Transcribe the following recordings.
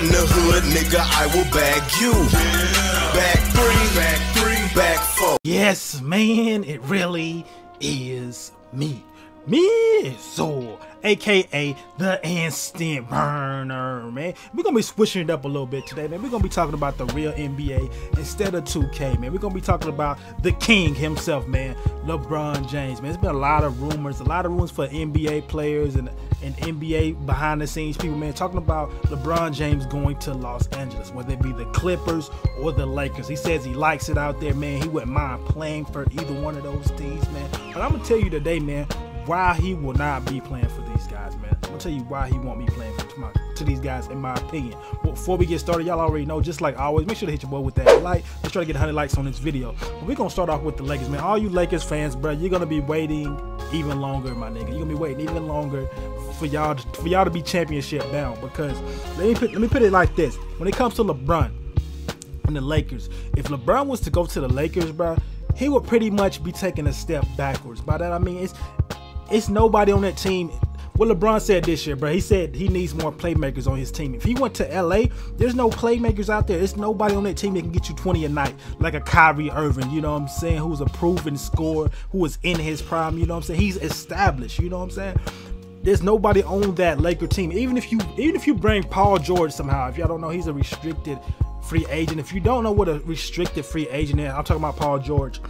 from the hood, nigga, I will bag you. Back three, back three, back four. Yes, man, it really is me. Me, so aka the instant burner, man. We're gonna be switching it up a little bit today, man. We're gonna be talking about the real NBA instead of 2K, man. We're gonna be talking about the king himself, man, LeBron James, man. There's been a lot of rumors, a lot of rumors for NBA players and, and NBA behind the scenes people, man, talking about LeBron James going to Los Angeles, whether it be the Clippers or the Lakers. He says he likes it out there, man. He wouldn't mind playing for either one of those teams, man. But I'm gonna tell you today, man, why he will not be playing for these guys, man. I'm gonna tell you why he won't be playing for my, to these guys, in my opinion. Before we get started, y'all already know, just like always, make sure to hit your boy with that like. Let's try to get 100 likes on this video. But we're gonna start off with the Lakers, man. All you Lakers fans, bro, you're gonna be waiting even longer, my nigga. You're gonna be waiting even longer for y'all for y'all to be championship bound. Because let me put let me put it like this: when it comes to LeBron and the Lakers, if LeBron was to go to the Lakers, bro, he would pretty much be taking a step backwards. By that I mean it's it's nobody on that team. What LeBron said this year, bro, he said he needs more playmakers on his team. If he went to LA, there's no playmakers out there. There's nobody on that team that can get you 20 a night, like a Kyrie Irving, you know what I'm saying, who's a proven scorer, who was in his prime, you know what I'm saying? He's established, you know what I'm saying? There's nobody on that Laker team. Even if you even if you bring Paul George somehow, if y'all don't know, he's a restricted free agent. If you don't know what a restricted free agent is, I'm talking about Paul George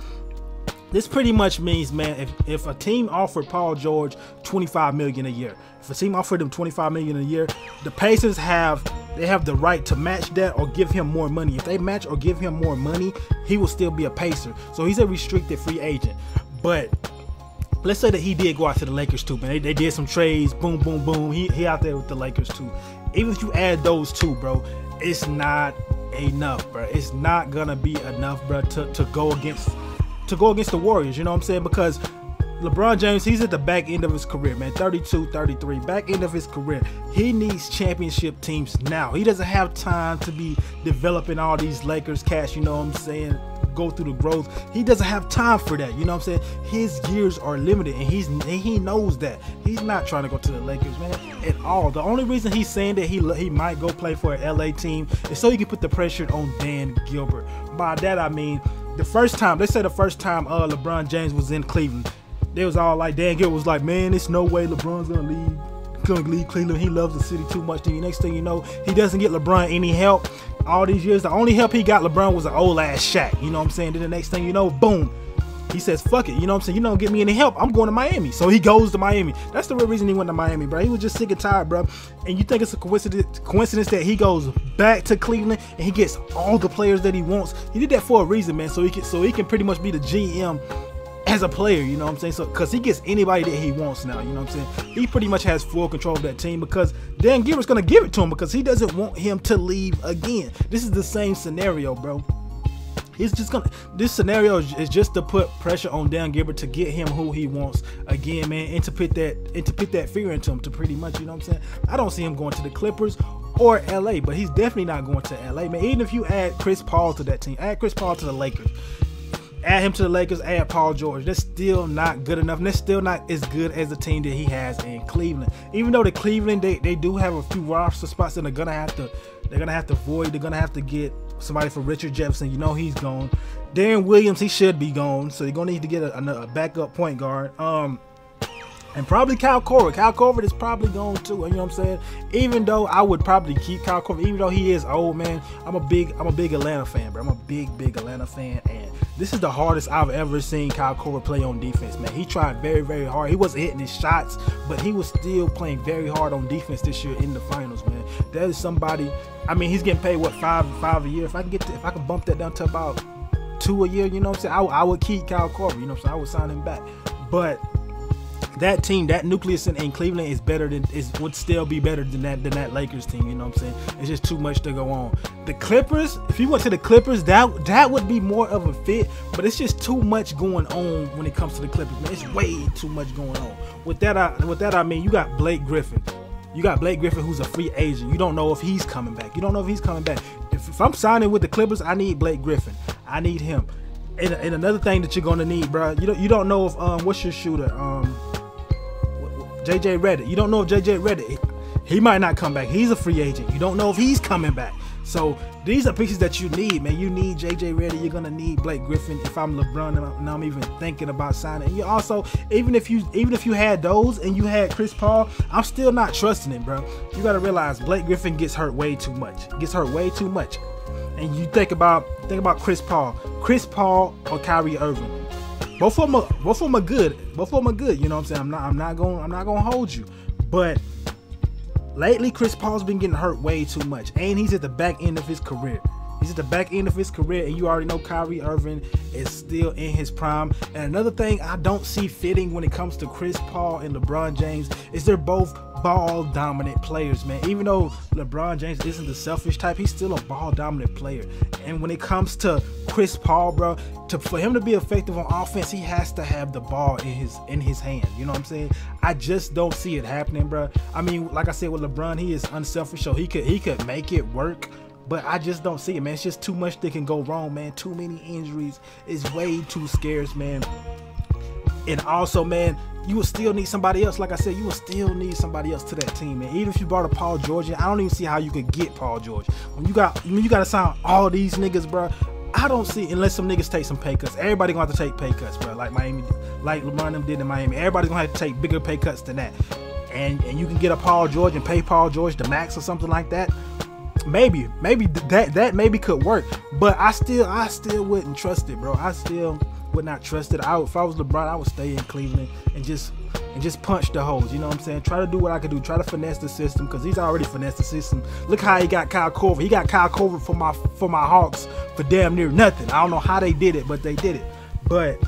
this pretty much means, man, if, if a team offered Paul George 25 million a year, if a team offered him 25 million a year, the Pacers have they have the right to match that or give him more money. If they match or give him more money, he will still be a Pacer. So he's a restricted free agent. But let's say that he did go out to the Lakers too, man. They, they did some trades, boom, boom, boom. He, he out there with the Lakers too. Even if you add those two, bro, it's not enough, bro. It's not gonna be enough, bro, to, to go against to go against the Warriors, you know what I'm saying? Because LeBron James, he's at the back end of his career, man. 32, 33, back end of his career. He needs championship teams now. He doesn't have time to be developing all these Lakers cash, you know what I'm saying? Go through the growth. He doesn't have time for that, you know what I'm saying? His years are limited and he's and he knows that. He's not trying to go to the Lakers, man, at all. The only reason he's saying that he he might go play for an LA team is so he can put the pressure on Dan Gilbert. By that I mean the first time they said the first time uh LeBron James was in Cleveland, they was all like Dan Gilbert was like, man, it's no way LeBron's gonna leave. Gonna leave Cleveland. He loves the city too much. Then the next thing you know, he doesn't get LeBron any help. All these years, the only help he got LeBron was an old ass Shaq. You know what I'm saying? Then the next thing you know, boom, he says, fuck it, you know what I'm saying? You don't get me any help. I'm going to Miami. So he goes to Miami. That's the real reason he went to Miami, bro. He was just sick and tired, bro. And you think it's a coincidence coincidence that he goes back to Cleveland and he gets all the players that he wants. He did that for a reason, man. So he can so he can pretty much be the GM as a player, you know what I'm saying? So, because he gets anybody that he wants now, you know what I'm saying? He pretty much has full control of that team because Dan Gilbert's going to give it to him because he doesn't want him to leave again. This is the same scenario, bro. He's just gonna. This scenario is just to put pressure on Dan Gilbert to get him who he wants again, man, and to put that and to put that fear into him to pretty much, you know what I'm saying? I don't see him going to the Clippers or LA, but he's definitely not going to LA, man. Even if you add Chris Paul to that team, add Chris Paul to the Lakers, add him to the Lakers, add Paul George. That's still not good enough. And that's still not as good as the team that he has in Cleveland. Even though the Cleveland they, they do have a few roster spots that they're gonna have to they're gonna have to void. They're gonna have to get somebody for Richard Jefferson. You know he's gone. Deron Williams he should be gone. So you're gonna need to get a, a, a backup point guard. Um and probably Kyle Korver. Kyle Korver is probably going too. You know what I'm saying? Even though I would probably keep Kyle Korver, even though he is old, man. I'm a big, I'm a big Atlanta fan, bro. I'm a big, big Atlanta fan, and this is the hardest I've ever seen Kyle Korver play on defense, man. He tried very, very hard. He wasn't hitting his shots, but he was still playing very hard on defense this year in the finals, man. That is somebody. I mean, he's getting paid what five, five a year. If I can get, to, if I can bump that down to about two a year, you know what I'm saying? I, I would keep Kyle Korver. You know what I'm saying? I would sign him back, but that team, that nucleus in, in, Cleveland is better than is would still be better than that than that Lakers team. You know what I'm saying? It's just too much to go on. The Clippers, if you went to the Clippers, that that would be more of a fit. But it's just too much going on when it comes to the Clippers. Man, it's way too much going on. With that, I with that I mean you got Blake Griffin. You got Blake Griffin, who's a free agent. You don't know if he's coming back. You don't know if he's coming back. If, if I'm signing with the Clippers, I need Blake Griffin. I need him. And, and another thing that you're gonna need, bro, you don't you don't know if um what's your shooter um JJ Redick. You don't know if JJ Redick. He might not come back. He's a free agent. You don't know if he's coming back. So these are pieces that you need, man. You need JJ Redick. You're gonna need Blake Griffin. If I'm LeBron and I'm, even thinking about signing, you also even if you even if you had those and you had Chris Paul, I'm still not trusting him, bro. You gotta realize Blake Griffin gets hurt way too much. Gets hurt way too much. And you think about think about Chris Paul, Chris Paul or Kyrie Irving. Both of them, are, both of them are good. Both of them are good. You know what I'm saying? I'm not, I'm not going, I'm not going to hold you. But lately, Chris Paul's been getting hurt way too much, and he's at the back end of his career. He's at the back end of his career, and you already know Kyrie Irving is still in his prime. And another thing I don't see fitting when it comes to Chris Paul and LeBron James is they're both ball dominant players, man. Even though LeBron James isn't the selfish type, he's still a ball dominant player. And when it comes to Chris Paul, bro, to for him to be effective on offense, he has to have the ball in his in his hand. You know what I'm saying? I just don't see it happening, bro. I mean, like I said with LeBron, he is unselfish, so he could he could make it work. But I just don't see it, man. It's just too much that can go wrong, man. Too many injuries. It's way too scarce, man. And also, man, you will still need somebody else. Like I said, you will still need somebody else to that team, man. Even if you brought a Paul George, I don't even see how you could get Paul George. When you got when you got to sign all these niggas, bro. I don't see unless some niggas take some pay cuts. Everybody gonna have to take pay cuts, bro. Like Miami, like LeBron them did in Miami. Everybody's gonna have to take bigger pay cuts than that. And and you can get a Paul George and pay Paul George the max or something like that maybe maybe that that maybe could work but i still i still wouldn't trust it bro i still would not trust it. I, if i was lebron i would stay in cleveland and just and just punch the holes you know what i'm saying? Try to do what i could do. Try to finesse the system because he's already finessed the system. Look how he got kyle Korver. he got kyle Korver for my for my hawks for damn near nothing. I don't know how they did it but they did it. But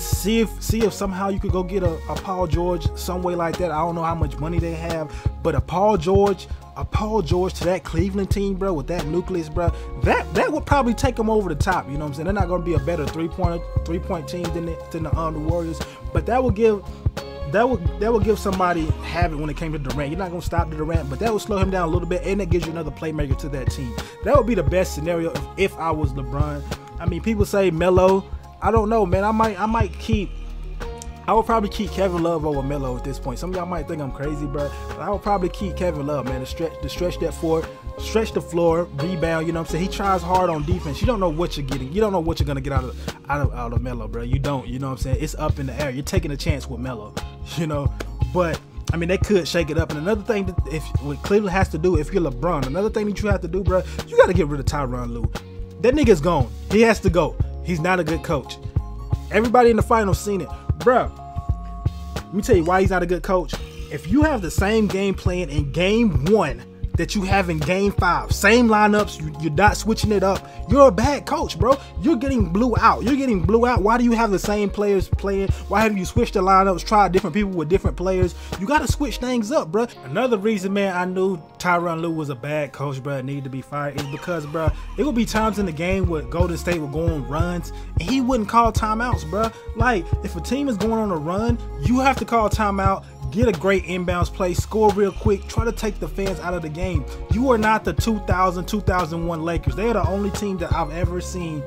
see if see if somehow you could go get a, a paul george some way like that i don't know how much money they have but a paul george a Paul George to that Cleveland team, bro, with that nucleus, bro, that that would probably take them over the top. You know what I'm saying? They're not going to be a better three point three point team than the, than the, um, the Warriors, but that will give that would that would give somebody habit when it came to Durant. You're not gonna stop the Durant, but that would slow him down a little bit, and that gives you another playmaker to that team. That would be the best scenario if, if I was LeBron. I mean, people say Melo. I don't know, man. I might I might keep I would probably keep Kevin Love over Melo at this point. Some of y'all might think I'm crazy, bro. But I would probably keep Kevin Love, man, to stretch to stretch that floor, stretch the floor, rebound. You know what I'm saying? He tries hard on defense. You don't know what you're getting. You don't know what you're gonna get out of out of out of Melo, bro. You don't. You know what I'm saying? It's up in the air. You're taking a chance with Melo. You know, but. I mean, they could shake it up. And another thing that if what Cleveland has to do, if you're LeBron, another thing that you have to do, bro, you got to get rid of Tyronn Lue. That nigga's gone. He has to go. He's not a good coach. Everybody in the finals seen it, bro. Let me tell you why he's not a good coach. If you have the same game plan in game one that you have in game five, same lineups, you, are not switching it up, you're a bad coach, bro. You're getting blew out. You're getting blew out. Why do you have the same players playing? Why haven't you switched the lineups, tried different people with different players? You got to switch things up, bro. Another reason, man, I knew Tyronn Lue was a bad coach, bro, needed to be fired is because, bro, it would be times in the game where Golden State would go on runs and he wouldn't call timeouts, bro. Like, if a team is going on a run, you have to call timeout get a great inbounds play, score real quick, try to take the fans out of the game. You are not the 2000 2001 Lakers. They are the only team that I've ever seen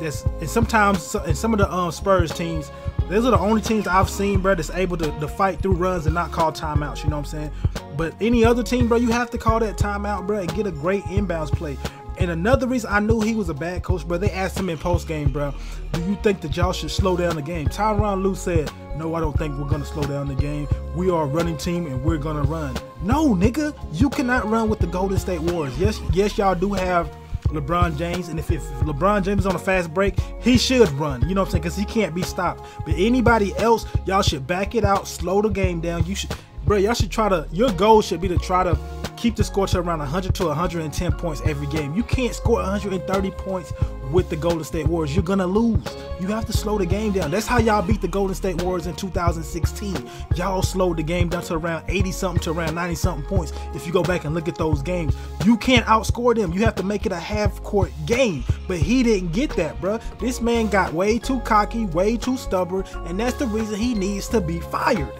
that's and sometimes in some of the um, Spurs teams, those are the only teams I've seen, bro, that's able to, to fight through runs and not call timeouts. You know what I'm saying? But any other team, bro, you have to call that timeout, bro, and get a great inbounds play. And another reason I knew he was a bad coach, bro, they asked him in post game, bro, do you think that y'all should slow down the game? Tyronn Lue said, no, I don't think we're gonna slow down the game. We are a running team and we're gonna run. No, nigga, you cannot run with the Golden State Warriors. Yes, yes, y'all do have LeBron James, and if, if LeBron James is on a fast break, he should run. You know what I'm saying? Because he can't be stopped. But anybody else, y'all should back it out, slow the game down. You should, bro. Y'all should try to. Your goal should be to try to keep the score to around 100 to 110 points every game. You can't score 130 points with the Golden State Warriors. You're gonna lose. You have to slow the game down. That's how y'all beat the Golden State Warriors in 2016. Y'all slowed the game down to around 80 something to around 90 something points. If you go back and look at those games, you can't outscore them. You have to make it a half court game. But he didn't get that, bro. This man got way too cocky, way too stubborn, and that's the reason he needs to be fired.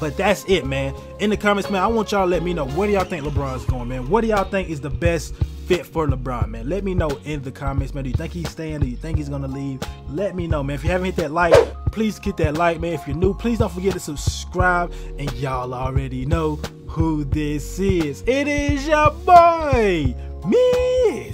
But that's it, man. In the comments, man, I want y'all to let me know where do y'all think LeBron's going, man. What do y'all think is the best fit for LeBron, man? Let me know in the comments, man. Do you think he's staying? Do you think he's gonna leave? Let me know, man. If you haven't hit that like, please hit that like, man. If you're new, please don't forget to subscribe. And y'all already know who this is. It is your boy, me